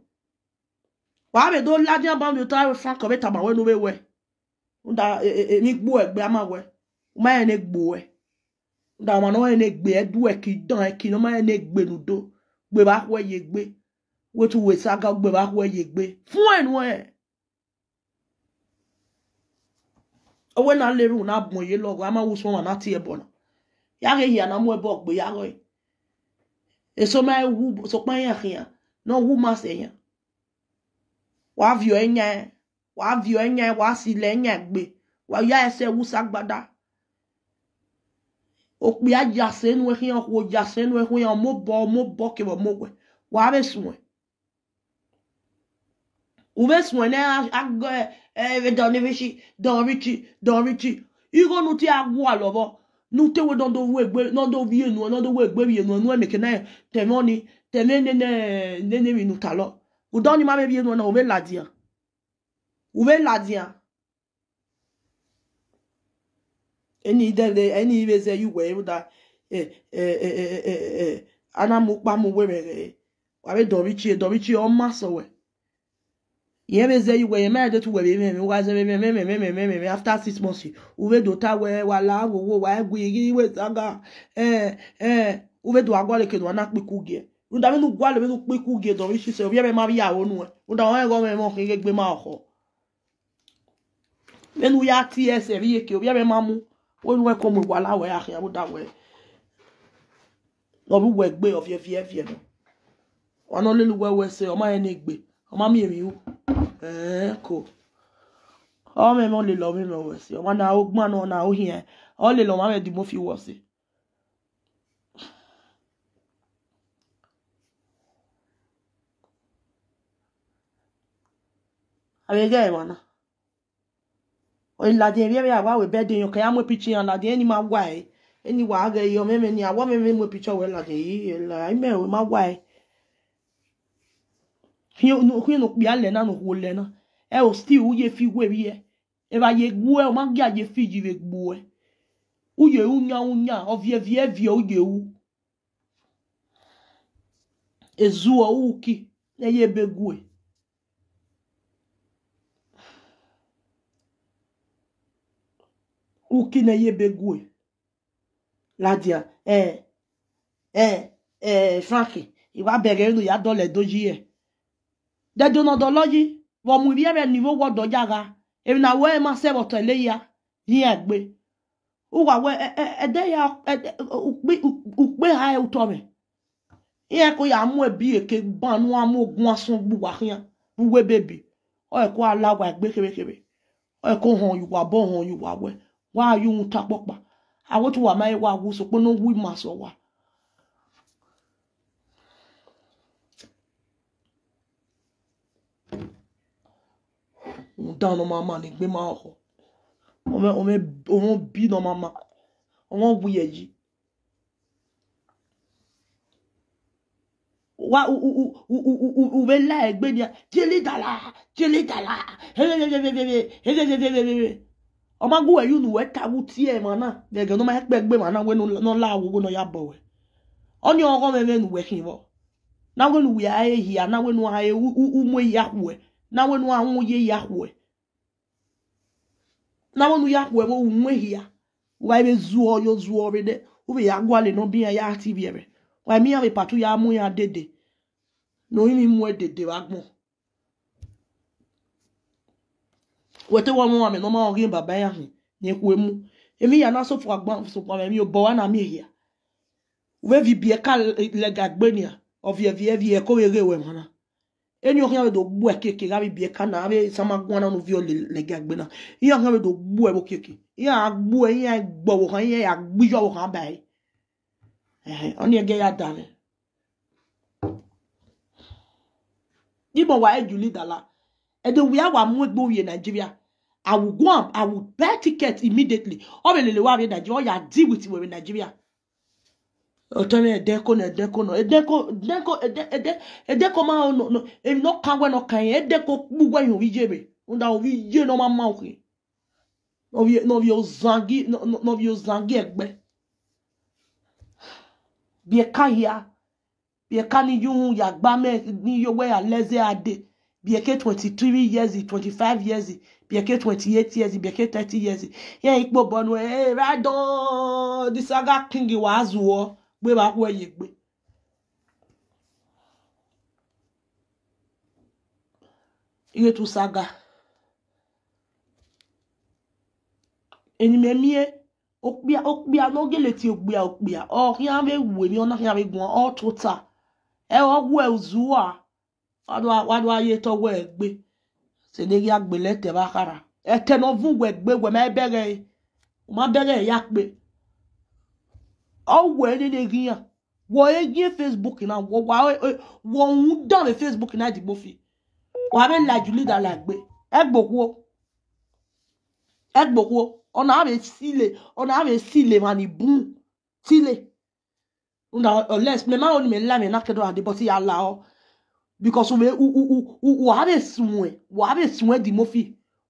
wa be do ladia ban we try frank we tama we no we we nda eh, eh, eh, ni gbo egbe ama we ma ene gbo e nda ma no ene gbe edu e ki dan e ki no ma ene gbe nudo gbe ba we ye gbe wetu wesaka gbe ba we ye gbe fún ẹnu ẹ owe na leru na bon ye logo ama wo so na ti ebo na ya re ya na mo ebo gbe ya ro e so ma wu so pa yan yan no wu ma se yan wa vi o yan wa vi o yan wa si le yan gbe wa ya ese wu sagbada okpi ajase nu ehiyan ko jase nu ehiyan mo bo mo bo ke mo we wa be sun do do umeswene agọ ebe dọnivishi dọrichi dọrichi igo nuti agwụ alọbọ nutewe nọdọvienu nọdọwegberienu nu emekena temoni teme nenevinutalọ udọni mamebienu na umeladia umeladia ẹni ìdẹ́lẹ̀ ẹni ìrẹsẹ̀ ìwẹ̀ ẹ̀rúdà anamukpamuwẹ̀rẹ̀ wàbẹ̀ dọ̀ríchie dọ̀ríchie ọmọ sọ̀wẹ̀ yẹ bɛ zɛ yi wɛ yɛ mɛ yɛ tu wɛ bɛ mɛ mɛ wa zɛ bɛ mɛ mɛ mɛ mɛ mɛ mɛ mɛ after six months u bɛ do ta wɛ wa la wo wo wa gu yi wɛ saga ɛɛ e, ɛɛ e, u bɛ do agɔ le ke do wa na kpi ku gɛ u da mi nu gu alɛ mi nu kpi ku gɛ dɔn mi si sɛ o bɛ mɛ ma bi yawo nu ɛ e. u da wɔn yɛ gɔ mɛ mɔ kɛ gbɛ ma xɔ mɛ nu ya ti ɛsɛ bi yɛ ke o bɛ mɛ ma mu o nu wɛ kɔ mu wa la wɛ axɛ o da wɛ ɔbi wɛ gbe ɔfiɛfiɛ fiɛ no wɔn anɔ lelu wɛwɛ sɛ ɔma yɛ ne gbe. ọma ko ọ meme ọ lele ọmeme ma na ogbu anụ na ahụghị ya ọ lele ọma mere dimofi wọsi abega ya mana ìlàdí ẹ̀rí ẹ̀rí àwa àwẹ̀ bẹ́ẹ̀ de èèyàn kẹ́yà mú pìtsì yàn làdí ẹni ni hin nukpia lena nukwo lena e o still uye fi werie eva ye gwe o mangia ye fi jive gwe uye unya unya o vie vie uye u ezuo uki eye begwe uki na ye begwe ladia eh eh eh frankie iwa bere nu ya dole doji eh dede n'ọdọlọji wọmụriere n'iwu wọdọja gha eri na wee masị wọtọle ya ihe egbe ụwa wee ede ya ukpe ha ụtọre ihe kụ ya amụ ebi eke banụ amụ ogun asụ gbugba ya uwe bebi ọkụ alagwa egbe kerekere ọkụ hàn yuwa bọ hàn yuwa we wa ayụ nwụta kpọkpa awotu wa ma ewa agwụ sokpo n'ogwu ịmasọ wa On Muta no mama ni gbe ma ho. Ome ome ome bi no mama. Ome wuyeji. wa ube la egbe ni jeli dala jeli dala ọmọ gbogbo ẹyún nù wẹ tabu tí ẹ mọ náà gẹ́gẹ́ ló máa ń pẹ gbé màá náà wẹ náà láàwọ owó náà yà bọ wẹ ọ ní ọkọ mẹmẹ nù wẹ kì í bọ náà wẹ nù wẹ ayé yìí àná wẹ nù ayé umu ìyá wẹ na wenu ahunye yahwe na wenu yahwe wo unwehia wa ibe zuo yo zuo rede ube ya gwale no bia ya atibiere wa mi ave patu ya mu ya dede no imi mu e dede wa gbon wete wa mu ame no ma ogin baba ya hin ni ku mu, emi ya na so fo agbon so pa mi o wa na mi hia we vi bi e ka le gagbenia of ye vi e vi e ko we re we mana enyi ɔhɛn bɛ do bue keke a bɛ bie kana a bɛ sama gwana nu viɔ le lɛgɛ agbe na iye ɔhɛn bɛ do bue bo keke iye agbue iye gbɔ wo hɛn iye agbijɔ wo hɛn bɛɛ ɛhɛn ɔni ɛgɛ ya da lɛ e. ibɔ wa ejuli da la ɛdi e wia wa mu egbe oye nigeria i will go am i will buy ticket immediately ɔbɛ lele wa bɛ nigeria ɔya deal with wɛ nigeria ọtọni ẹdẹkọ na ẹdẹkọ na ẹdẹkọ ẹdẹkọ ẹdẹ ẹdẹkọ máa nọ nọ ẹnọ kawẹ nọ kàn yẹn ẹdẹkọ gbogbo ẹyìn òbí jẹ bẹ ọdà òbí jẹ náà máa máa òkè nọbi ọzàngí nọbi ọzàngí ẹgbẹ bíẹ káyà bíẹ ká ní yóò yàgbá mẹ ní yọwẹ alẹzẹ adé bíẹ ké twenty three years twenty five years bíẹ ké twenty eight years bíẹ ké thirty years yẹn ipò bọnu ẹ ẹ rádọ disaga king wàá zù gbé bá wọ ẹyẹ gbé. iye tu saga enyimemie okpia okpia n'oge leti okpia okpia ọhịa be wuo emi ọna hịa be gụọ ọtụta ẹwọ ọgwụ ẹzuwa wadu ayé tọwọ ẹgbẹ senegi agbelẹ tẹbakara ẹtẹnọvu wẹgbẹ wẹmẹ bẹrẹ wọmọ bẹrẹ ya pe ọwọ ẹdẹdẹ gin ya wọ egin facebook na wọ wà wọ ohun dán mi facebook náà dìgbò fi wà mí lajú lídà làgbé ẹ gbòkúọ ẹ gbòkúọ ọ̀nà àmì sílè ọ̀nà àmì sílè mà ní bùn sílè una unless me ma oni me la me na kedo ade but ya la o because we u u u u have sunwe we have sunwe di mo fi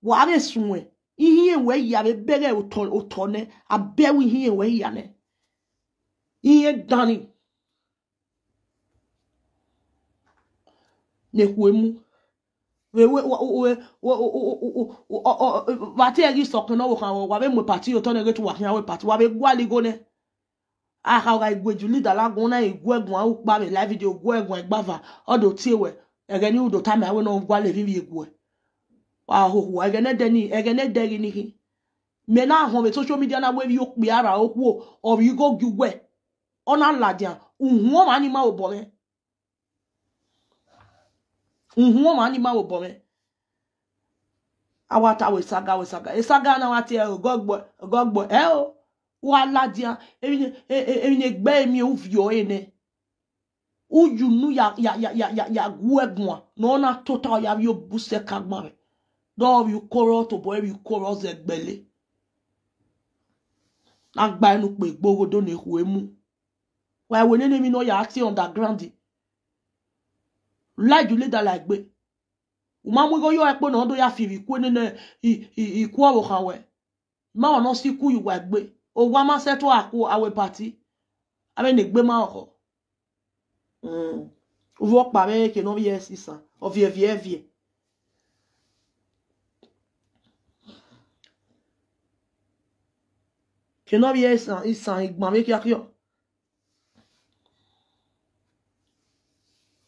we have sunwe ihe e we ya be bere o to o to ne abewi ihe e we ya ne ihe dani n'ekwuemu pati egi sọkun náà wò kan wọ wàbẹ mọ pati yòtọ náà gẹtù wàhíà wọ pati wàbẹ gbàlígò náà aha wà ìgbèjù lídà lágùn náà ìgú ẹgùn àwọn òkpa mi láì fìdí ògú ẹgùn ẹgbàfà ọdọ tí wẹ ẹgẹ ní ọdọ tàmí àwọn náà gbàlẹ fífi ìgú ẹ àhòhò ẹgẹ náà dẹni ẹgẹ náà dẹni nìkí mẹ náà hàn mi social media náà wẹ́ẹ́ yóò pè ara ó kú ọ ọ̀rọ̀ yìí gò gíwẹ́ ona ladia unhuo ma ni ma obore unhuo ma ni ma obore awata we saga we saga e saga na wati e gogbo gogbo e o wa ladia e e e gbe mi u vio ene uju nu ya ya ya ya ya ya guegun no na total ya yo buse kagbon do wi koro to bo wi koro ze gbele agba enu pe gboro do ne hu wàá wò nínú mi náà yà á sí underground láìjú lè dà láì gbé wùmá mú kó yọ ẹ pé náà tó yà fìrì kú nínú ìkú ọ̀rọ̀ kan wẹ̀ máwọn náà sì kú ìwà gbé owó a máa ṣètò àkó àwẹ̀ pàtí abẹ́ni gbé máa ọkọ̀ wọ́ pàrẹ́ kì náà yẹ sísan ọ̀fìẹ̀fìẹ̀fìẹ̀. kì náà yẹ sísan ìgbọ̀n mi kíákíá.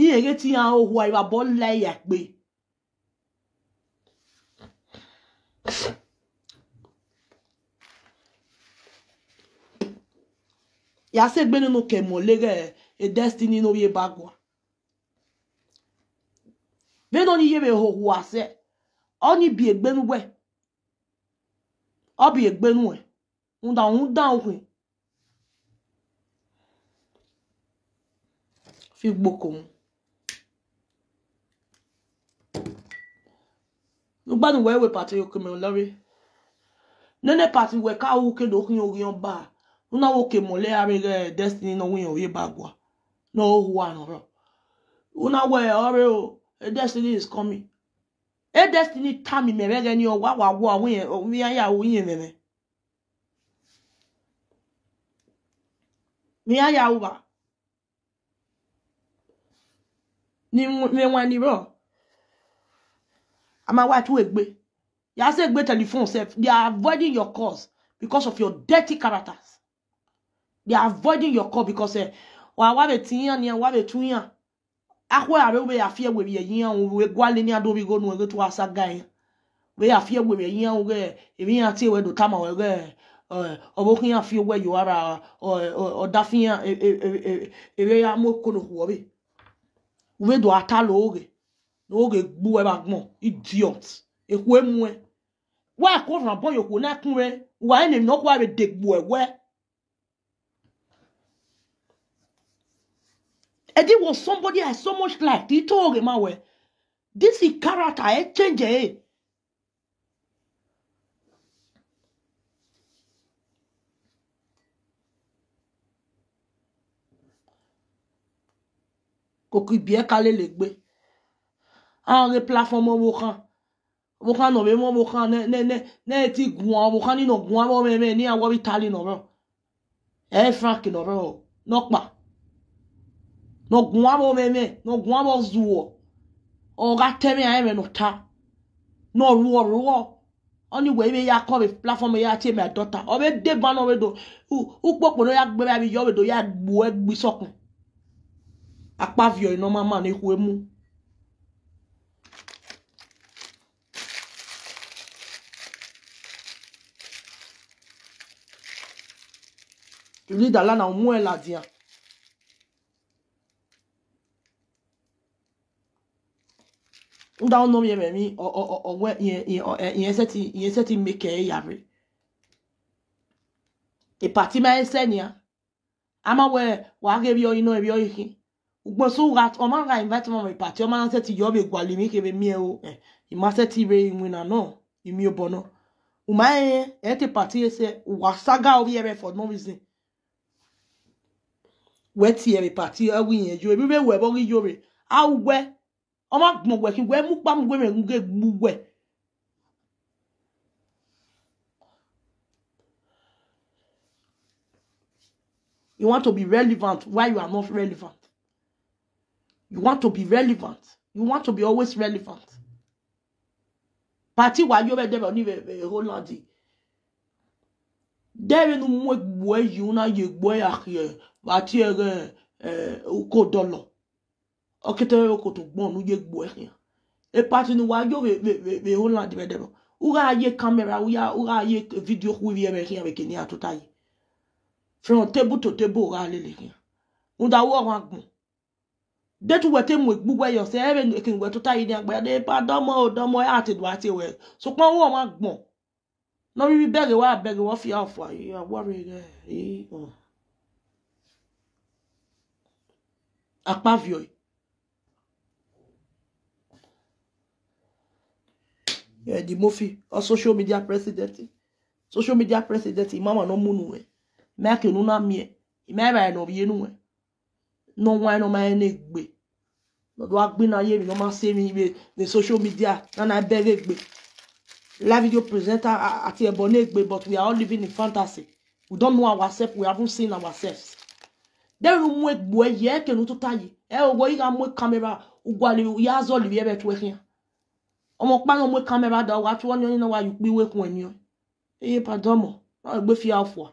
iyere ti an ohwa iwa bo lai ya pe ya se gbe nínú kemo lere e destiny no ye bagwa be no ni ye be ohwa se oni bi egbenu we obi egbenu we unda unda ohun fi gboko mu gbádùn wẹ́wẹ́ pàtó yóò kémọ̀ lọ́rí nene pàtó wẹ́ káwó kéde ó kíyàn orí ọba nínú àwọn òkè mọ̀lẹ́ ààrẹ rẹ̀ destiny náà wíyàn òye bá gbà náà ó hu àrùn rọ̀ nínú àwọn ẹ̀ ọ̀rẹ́ o a destiny is coming a destiny tàmì mẹ̀rẹ́ rẹ ní ọwọ́ àwọn àwọ̀ àwọn ìyá òyìn mẹ̀rẹ́ ní àyà wà ní wọn ní rọ̀ àmà wá ètò ègbé yà á sẹ́ gbé telephone sef they are avoiding your calls because of your dirty characters they are avoiding your call because wà wá bẹ̀ tí yàn ni wà bẹ̀ tún yàn akwe àbẹ wẹ̀ àfi ẹ̀wẹ̀ yẹ̀ yín àwọn òwe gwalẹ̀ ní adó wíwọ́n wẹ̀ tó àṣà gáyẹ̀ wẹ̀ àfi ẹ̀wẹ̀ yẹ̀ yín àwọn òwe èmi yàn àti ẹ̀wẹ̀ dò tá màwẹ̀ rẹ̀ ọbọ kí yàn fi owó ẹ̀yọ̀ ara ọ̀dà fi yàn èrè amókòlò wọ̀ bẹ̀ We do àtà lóore. No, n'oge gbuwe bagbọn idiot ekwu emue wa ko ràn bọ́ yòókù nẹ́kúnre wà ẹni nọ́kọ́ àrẹ dègbò ẹ̀wẹ́ Eddie was somebody I so much liked kì í tó ògè máa this is character ẹ̀ eh, change ẹ̀ eh. kòkì bí ẹ kálẹ̀ lè an re plafon mwen wokan. Wokan nou mwen wokan, ne, ne, ne, ne eti gwan, wokan ni no gwan mwen mwen, ni an wabi tali nou mwen. E frank no mwen, oh. nok pa. Nou gwan mwen mwen mwen, nou gwan mwen zuwo. Oh. An ga teme an eh, mwen nou ta. Nou ruwo oh, ruwo. Oni we me ya come platform ya che my daughter. O be de ban o we do. U u popo no ya gbe ba bi yo we do ya gbo e eh, gbi sokun. Apa vio ina mama ni ku mou Lui d'Allah n'a au moins la dit. Nda ono mi memi o o o we yen seti yen seti meke yare. E pati ma esenia. Ama we wa ge bi o ino e bi o iki. Ugbo so rat o ma ga invite mo mi pati o ma seti yo be gwali mi ke be mi e o. I ma seti be inwina no. I mi obo no. Uma e e te pati ese wa saga o bi ebe for no reason wetie mi pati awi yen jo ebi be we bo ri yo re awwe ọmọ mo we ki we mu pa mu we me nge mu You want to be relevant while you are not relevant. You want to be relevant. You want to be always relevant. Party while you're there, only a whole lot dere nu mwe gwe yuna ye gwe ya khie ba ti ere oko dolo okete oko to gbon nu ye gwe khie e parti nu wa yo ve ve ve Holland be debo ura ye camera uya ura ye video ku vi ebe khie be kini atutai from table to table ura lele khie unda wo ran gbon detu wete mwe gbugbe yo se ere ekin we to tai ni agba de pa domo ya ati do ati we so pon wo ma gbon no we beg wa beg wa fi off wa you are worried eh, eh oh yeah the mofi or social media president social media president Mama no munu we eh. make no na me eh. me ba no bi nu we no wa no ma ne gbe no do agbe na ye mi no ma se mi be the social media na na be gbe live video presenter at the Ebonegbe, but we are all living in fantasy. We don't know ourselves, we haven't seen ourselves. Then we make boy here. Can you tota yi. E eh, o go ira move camera, u gwa le ya zo le be to hin. Omo pa no mo camera da eh, wa ti won ni na wa yu piwe kun eniyan. E pardon mo, I'm gbe fi afwa.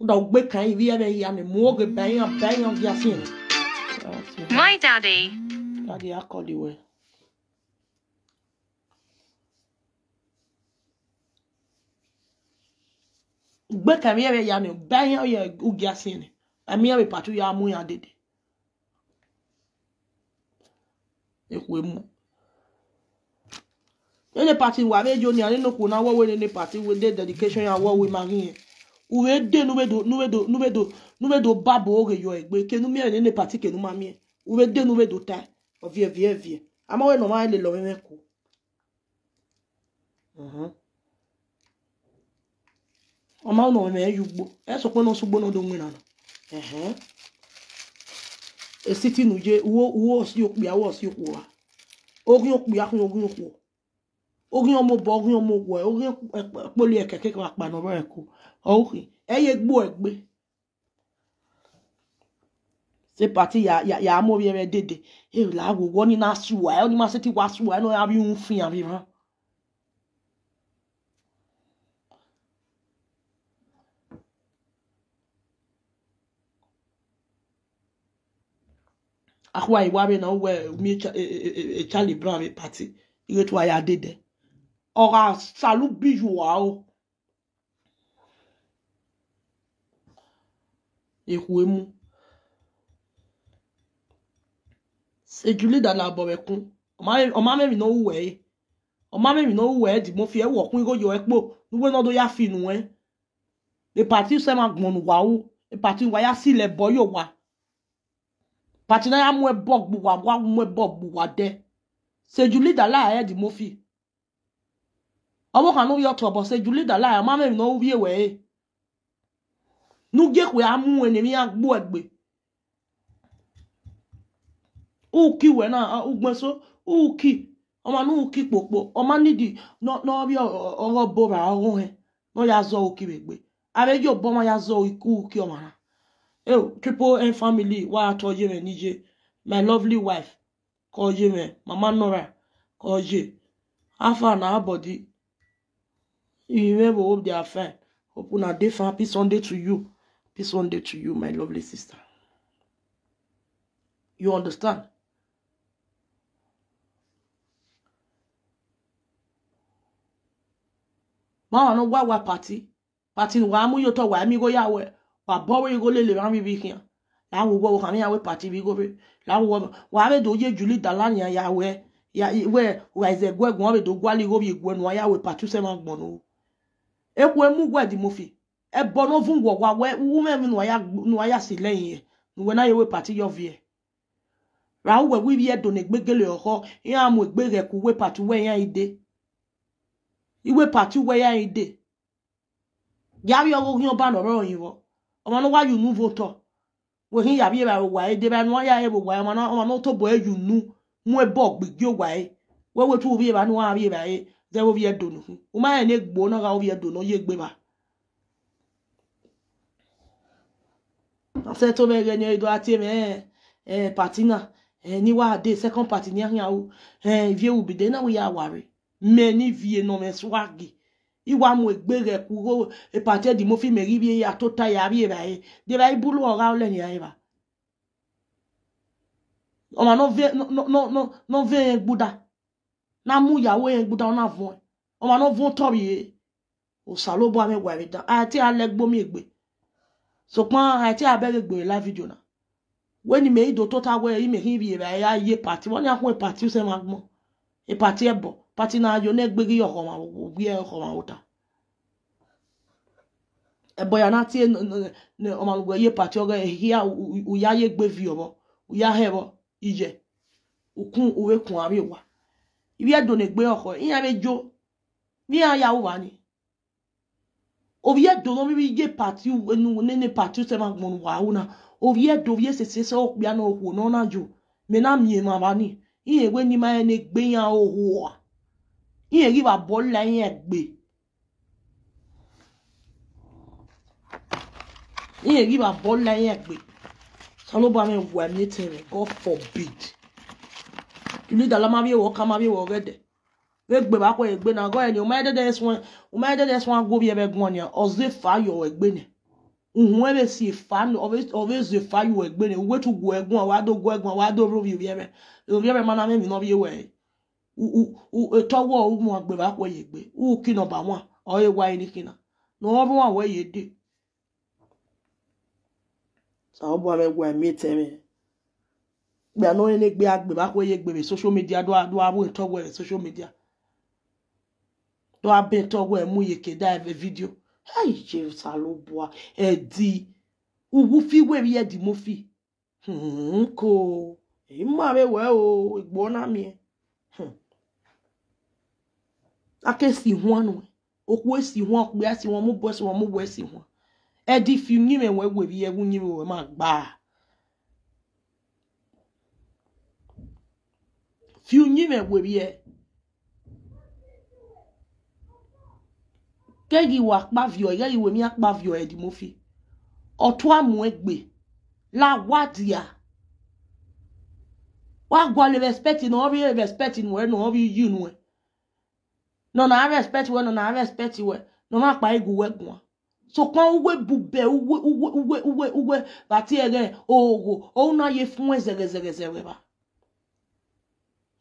O da gbe kan yi ye be ya ni mo ge bayan bayan ya sin. My daddy. Daddy I call you. Eh? gbe kami ye ya ne ban ye ye ugi asine ami ye patu ya mu ya dede ekwe mu ele party wa be jo ni ani no ku na wo we ni party we dey dedication ya wo we ma hin uwe de nuwe do nuwe do nuwe do nuwe do babo oge yo egbe ke nu mi ni ni party ke nu ma mi uwe de nuwe do ta ovie vie vie ama we no ma le lo ọma unu ome yugbo esokwe n'osugbo n'odo nwere anọ esiti n'uje uwe uwe osi okpu ya uwe osi okpu ha ogun okpu ya ogun okpu ogun ọmọ bọ ogun ọmọ wọ ogun ekpoli ẹkẹ kẹkẹ wà pa nọrọ ẹkọ ọgùn ẹyẹ gbó ẹgbẹ ṣe pàtí yà á mọ̀ bí ẹ bẹ dédé ẹ làá wò wọ́n ní náà sùwà ẹ ó ní máa ṣe ti wá sùwà ẹ náà á bí ń fin àbí rán. akwa iwa me na we mi e e, e, Charlie Brown me party ire to aya dede ora salu biju wa o ekuemu ejule da na abọrẹ kun ọma mẹrin náà wù ẹ ọma mẹrin náà wù ẹ dì mo fi ẹ wọ kún ìròyìn ẹ pò nígbẹ náà ló yá fi nù ẹ ìpàtí sẹ máa gbọnù wá o ìpàtí wáyà sílẹ̀ bọ yóò wá. pati na ya mwe bog buwa wa mwe bog buwa de se juli da la ya di mofi obo kan no yoto bo se juli da la ya ma me no wie we e. nu ge ku ya mu ene mi agbo egbe u ki we na ugbe so u ki o ma nu ki popo o ma nidi no no bi oro bo ra ohun he no ya zo u ki begbe abejo bo ma ya zo iku ki o ma Oh, triple N family, why I told you, Nije. My lovely wife, call you, man. Mama Nora, call you. How far now, body. You remember, hope they are fine. Hope una day fine. Peace Sunday to you. Peace Sunday to you, my lovely sister. You understand? Mama, no, why, why party? Party, why, I'm going to talk, why, I'm going to wa wo yi go lele ma mi bi kia la wo gbɔ wo kami ya we pati bi go be la wo wɔ wa be do ye juli dala nia ya wɛ ya wɛ wa ɛzɛ gbɔ egun wa do gwali go bi ya we pati sɛ ma gbɔn no eku emu gbɔ ɛdi mo fi ɛbɔ no fun wɔ wa wɛ wu mɛ mi nua ya nua ya si lɛyin yɛ nuwɛ na ye we pati yɔ vi yɛ ra wo wɛ wi bi yɛ do ne gbegele ɔkɔ yɛ amu egbe rɛ ku we pati wɛ yɛ yi de iwe pati wɛ yɛ yi de yari ọmọ no why you move oto wo hin ya bi ba wo why de ba no ya e wo why ọmọ no ọmọ no to bo e you nu mu e bo gbigi o why we we tu bi ba no wa bi ba e ze wo bi e do nu o ma e ne gbo no ga wo bi e ba ase to me ge ni do ati me eh patina eh ni wa de second party ni ahia o eh vie wo bi na wo ya ware me ni vie iwa mu egbere kuro epate di mo fi meri bi ya to ta ya bi ba e de ba ibulu ora ole ni ayi e ba o ma no ve no no no no ve yen gbuda na mu yawo yen gbuda na von e. o ma no von to bi e. o sa lo bo ame wa bi da ati alegbo mi egbe so pon ati abere gbe la video na weni me ido to ta we yi me hin bi ba ya ye party won ya kun party se ma gbon ipati e ebo pati na ayo ne gbegi yo koma obi e koma uta ebo ya na ti e, ne omalugwe ye pati oge e hia uya ye gbevi obo uya hebo ije ukun uwe kun ari wa ibi edo ne gbe oko iya be jo ni aya uwa ni obi edo no bi ye pati enu ne ne pati se ma gbon wa una obi edo bi se se se okpia na okwo no na jo me na mi e ma ba ni ihe egbe n'ime anya na-egbe ya ụwa ihe gị bụ bụla ihe egbe ihe gị bụ bụla ihe egbe salobami wà ní e tẹ̀rẹ̀ god forbid ilé ìdàlá máa bí wọ́ ká máa bí wọ́ rẹ́dẹ̀ egbe bá kọ́ egbe náà gọ́ ẹ̀ ní ọmọ ẹ̀dẹ́dẹ́ ẹ̀sùn ọmọ go ẹ̀sùn e agbóbi be gan ni ọ̀zẹ́fà ayọ̀ egbe ni uhun si fa no always the fa you egbe ne wetu go egun wa do go egun wa do robi obi eme obi eme mana me mi no bi we u u towo u mu agbe ba po yegbe u ki ba 1 Oye ye wa ni kina no obo wa we ye de sa obo me gwa mi me. Be no ni gbe agbe ba po yegbe social media do do abo towo social media do abe towo e mu yeke da video jerusalem ẹdi uwufiwe yẹdi mofi nko èyí mọ àwẹ wẹ o ìgbọ náà mi ẹ akẹsì wọn nù okú èsì wọn ọpẹ àti wọn mú bọ ẹsẹ wọn mú wọ ẹsì wọn ẹdi fi nyimẹ wẹ wẹbi ẹwu nyimẹ wẹ máa gbà á. fi nyimẹ wẹbi ẹ. kegi wo akpavio yeri we mi akpavio e di mofi oto amu egbe la wadia wa gwa le respect no ori respect no we no ori you no no na respect we no na respect we no ma pa egu we gun so kan uwe bube uwe uwe uwe uwe uwe bati ere ogo o na ye fun ezere zere zere ba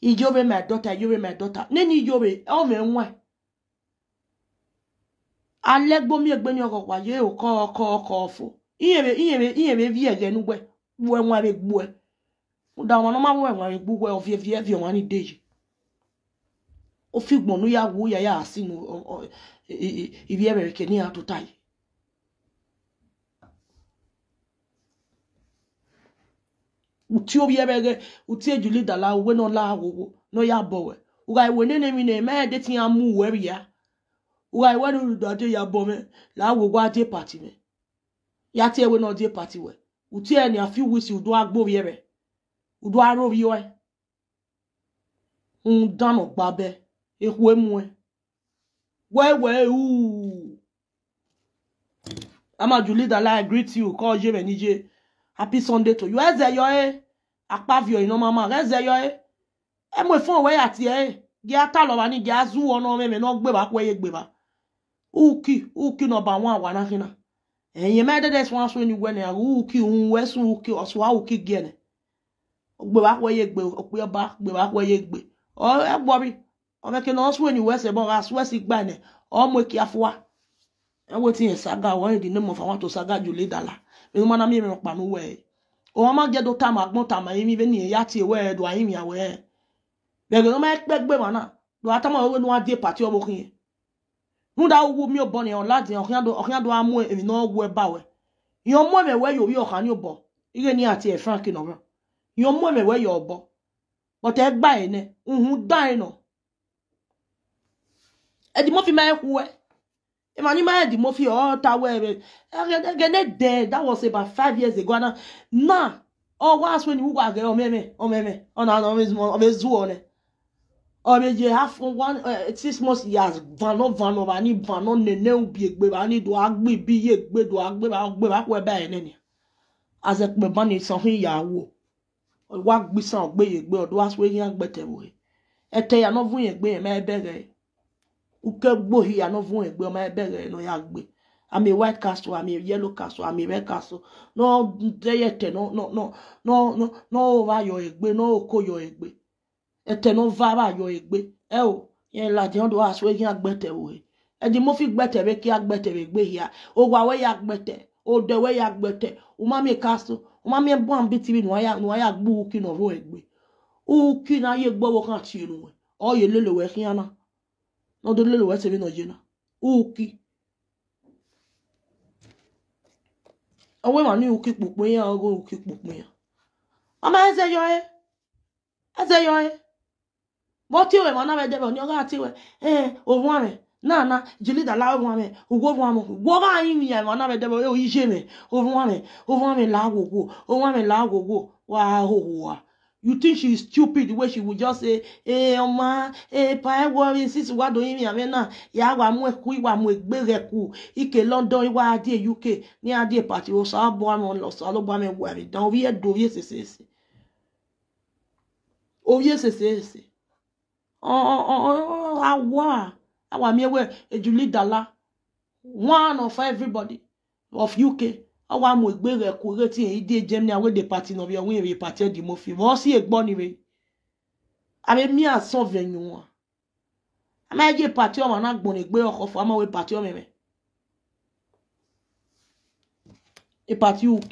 ijobe my daughter ijobe my daughter neni ijobe o me nwa alegbomi alegbomiegbenye ọgọkwa jee ụkọ ọkọ ọkọ ọfụ ihe inyere inyere vi ege n'ugwe gbue nwere gbue ụdamanụmanwe nwere gbugwe ovievievi nwani deji ofi gbọnụ ya gwuo ya ya asị na ibi ebere kene ya tụta yi uti obi ebere uti ejulidala uwe n'ọla agwụgwụ n'oya bọwe ụga iwe nene mi na-eme edetinye amụ uwe ya uai wani uludade ya bome la wo wa de party me ya te we no de party we uti eni afi wisi udo agbo yebe udo aro bi we un dano gbabe ehwe mu e we we u ama julida la I greet you call je me nije happy sunday to you eze yo e apavio ina mama eze yo e e mo fun we ati e ge ata lo wa ni ge azu ona me me no gbe ba ko ye gbe ba uki uki no ba wan wana hina enye me de des wan so ni wene uki un wesu uki oswa uki gene gbe ba ko ye gbe ope ba gbe ba ko ye gbe o e gbo bi o me ke no so ni wese bon ra so si gba ne o mo ki afwa e wo tin saga won e di name of i want to saga jule dala mi ma na mi mi pa nu we o ma je do time agbon time mi be ni e ya ti e we do ayin mi awe be go ma pe gbe mana do atamo we nu ade party obo kin nuda wo mi obo ni on ladi okan do okan do amu e no wo ba we yan mo me we yo yi okan ni obo ire ni ati e frank no ran yan mo me we yo obo but e gba e ne uhun da e no e di mo fi ma e hu e e ma ni ma e di mo fi o ta we e gene de that was about five years ago na oh, what's when you go wo ga ge o meme o meme o na no me o me zu o ọ̀rẹ́ yẹ afọ one uh, six months years vanọ vanọ ba ni vanọ nene ubi egbe ba ni do agbe bi ye egbe do agbe ba agbe ba kọ ẹbẹ ayẹ nẹni azẹpẹ ba ni sanwó ìyàwó wa gbisan ọgbẹ yẹ gbe ọdọ aṣọ yẹn agbẹtẹ wọ ẹtẹ yà nọfún yẹ gbe yẹn mẹ ẹbẹ rẹ uke gbohi yà nọfún yẹ gbe ọmọ ẹbẹ rẹ nọ yà gbe e white castle àmì e yellow castle àmì e red castle nọ dẹyẹtẹ nọ nọ nọ nọ nọ over yọ egbe nọ oko yọ egbe etenovara yọ egbe ẹ o yẹn ladi ọdọ aṣọ yẹn agbẹtẹ o ẹ ẹdi mo fi gbẹtẹ bẹ kí agbẹtẹ bẹ gbé yá o awẹ yà gbẹtẹ odewe yà gbẹtẹ umami kaso umami bọ àmì tìbí nùwà yà gbú uki nọrọ egbe uki náà yẹ gbọwọ kan tì í nù wẹ ọyẹ lélẹwẹ kí yánná n'ọdọ lélẹwẹ tẹmí nà yẹn náà uki ọwọ ìwà ní uki pòpin yẹn ọgọ uki pòpin yẹn ọmọ ẹsẹ yọ ẹ ẹsẹ yọ ẹ botiwe mana be debe onyoga atiwe eh obuame na na jili dala obuame ugwo buame ugwo ga anyi mi ya mana be debe o ijeme obuame obuame la gogo obuame la gogo wa howa You think she is stupid the way she would just say, eh, ọmọ, eh, pa ẹ wọ ẹ sísè wá dòyìn mi àmì náà, ìyá wa mú ẹkú ìwà mú ẹgbẹ́ rẹ̀ kú, ike London ìwà adé e, UK ní adé e pàtí o sọ abọ́ àmọ́ ọ̀sán ló bá mi wọ̀ ẹ̀rì dán orí ẹ̀ dòrí èsèsèsè. Orí èsèsèsè awa awa miewe ejuli dala one of everybody of uk awa mo egbe rẹ ko re ti eyi de germany awe de party na bi ọwọ ere party e di mo fi wọn si egbọ ni re abe mi asan vẹnyu wọn ama eje party ọmọ na gbọn egbe ọkọ fún amawe party ọmọ me. e party uk.